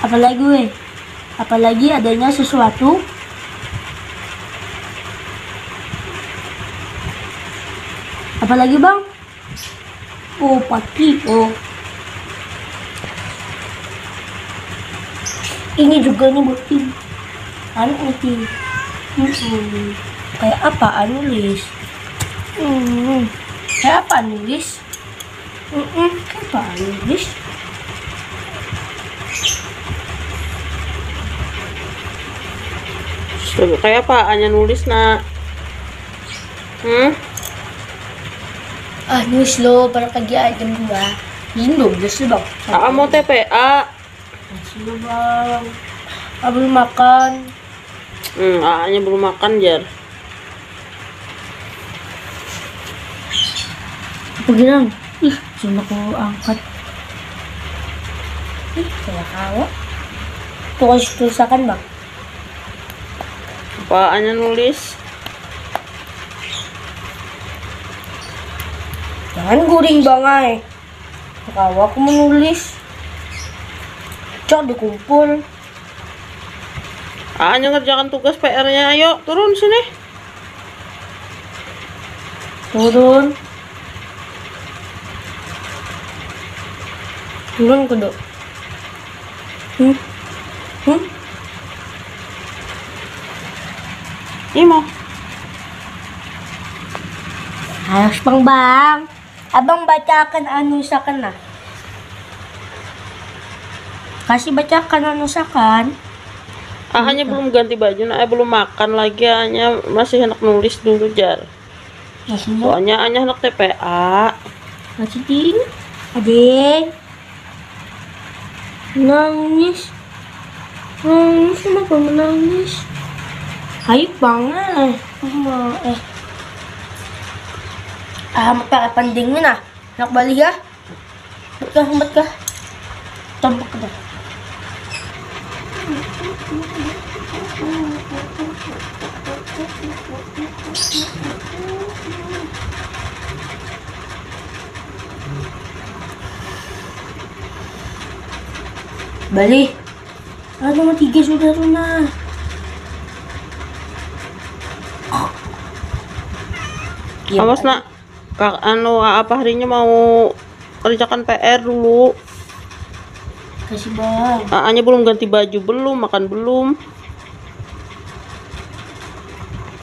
Apalagi weh? Apalagi adanya sesuatu Apalagi bang? Oh pati oh. Ini juga nih bukti. Anu nih. Hmm. Kayak apa nulis? Hmm. Kayak apa nulis? Hmm. Kayak apa nulis? Coba kayak apa hanya nulis nak? Hmm? Ah, nulis lo para kagi item gua. Ini 12 bang. Aa mo TPA. Sino bang? Ah, belum makan. Hmm, Aa-nya belum makan jar. Apa ginang? Ih, cuma ko angkat. Ih, kaya kawa. Tulis tulisakan bang. Apaan nulis? Jangan guring bang ay. Kawa aku menulis. Cok dikumpul. Aa-nya ngerjakan tugas PR-nya. Ayo, turun sini. Turun. Turun ke dok. Hmm? Hmm? Imo. Ayos bang bang. Abang bacakan ano sa kana. Kasih bacakan ano sa kan. Aa-nya belum ganti baju, nah, belum makan lagi. Aa-nya masih enak nulis dulu jar. Soalnya Anya anak TPA. Masih din. Ading. Nangis. Nangis. Kenapa menangis? Hayop banget. Mama, eh. Ah, magpapanding mo na. Anak bali ka? Ba't ka? Ba't ka? Tambak ka na. Bali. Ano matigas udah na. Iya, Awas nak. Kak, anu apa harinya mau kerjakan PR dulu. Kasi bang. Aa-nya belum ganti baju belum, makan belum.